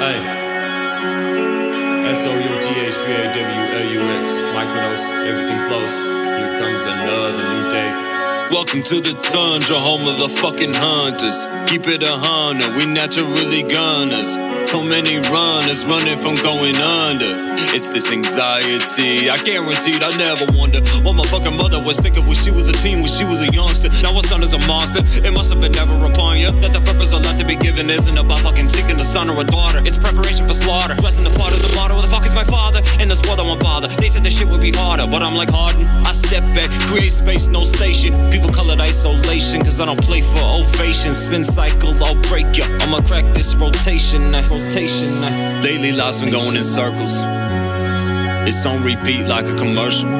Hey. S O U T H P A W L U X. Microdose, everything flows. Here comes another new day. Welcome to the tundra, home of the fucking hunters. Keep it a hundred, we naturally gunners. So many runners running from going under. It's this anxiety. I guaranteed I never wonder what my fucking mother was thinking when she was a teen, when she was a youngster. Now her son is a monster. It must have been never upon you that the purpose of life to be given isn't about fucking seeking a son or a daughter. It's preparation for slaughter. Dressing the part as a martyr. Where the fuck is my father? In this world, I won't bother. They said this shit would be harder, but I'm like Harden. I step back, create space, no station. People call it isolation, cause I don't play for ovation. Spin cycle, I'll break ya. I'ma crack this rotation. Uh, rotation. Uh. Daily lives been going in circles. It's on repeat like a commercial.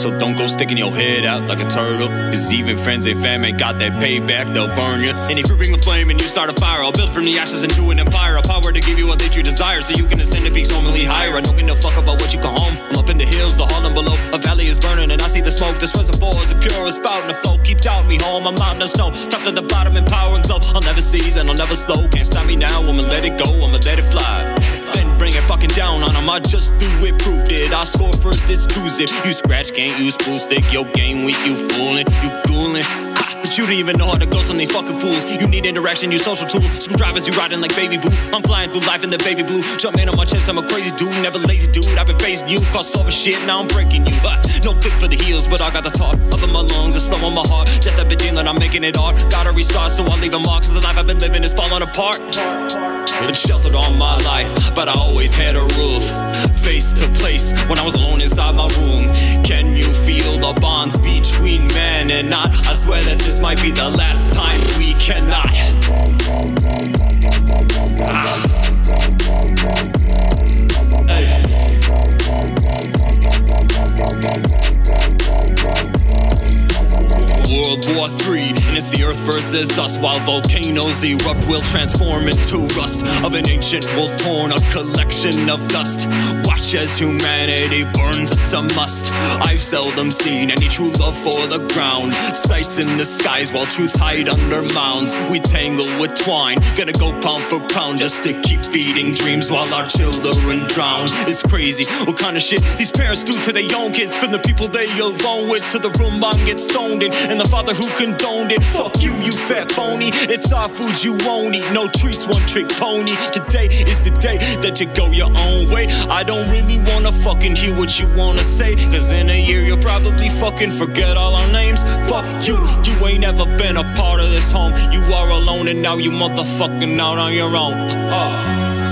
So don't go sticking your head out like a turtle. Cause even friends and fam ain't got that payback, they'll burn you. And if you bring a flame and you start a fire, I'll build from the ashes into an empire. A power to give you all that you desire, so you can ascend to peaks normally higher. I don't give no fuck about what you call home. In the hills, the Harlem below. A valley is burning, and I see the smoke. This reservoir is the purest fountain of flow. Keep doubting me home, I'm out in the snow. Top to the bottom in power and glow. I'll never seize and I'll never slow. Can't stop me now, I'ma let it go, I'ma let it fly. Then bring it fucking down on them. I just do it, proved it. I score first, it's two zip. You scratch, can't use pool stick. Your game weak, you fooling, you ghouling. But you don't even know how to ghost on these fucking fools. You need interaction, you social tool. Screwdrivers, you riding like baby boo. I'm flying through life in the baby blue. Jump in on my chest, I'm a crazy dude, never lazy dude. I've been facing you, cause over shit, now I'm breaking you. Uh, no click for the heels, but I got the talk. Up in my lungs, a slow on my heart. Death I've been dealing, I'm making it hard. Gotta restart, so I leave a mark, cause the life I've been living is falling apart. Been sheltered all my life, but I always had a roof. Face to place when I was alone inside my room. Can you feel the bonds between I swear that this might be the last time we cannot. World War III, and it's the earth versus us. While volcanoes erupt, we'll transform into rust of an ancient wolf torn, a collection of dust. Watch as humanity burns, it's must. I've seldom seen any true love for the ground. Sights in the skies while truths hide under mounds. We tangle with twine, gotta go pound for pound just to keep feeding dreams while our children drown. It's crazy what kind of shit these parents do to their own kids. From the people they alone with to the room mom gets stoned in, and the father who condoned it. Fuck you, you fat phony. It's our food you won't eat. No treats, one trick pony. Today is the day that you go your own way. I don't really wanna fucking hear what you wanna say. Cause in a year you'll probably fucking forget all our names. Fuck you, you ain't ever been a part of this home. You are alone and now you motherfucking out on your own. Uh.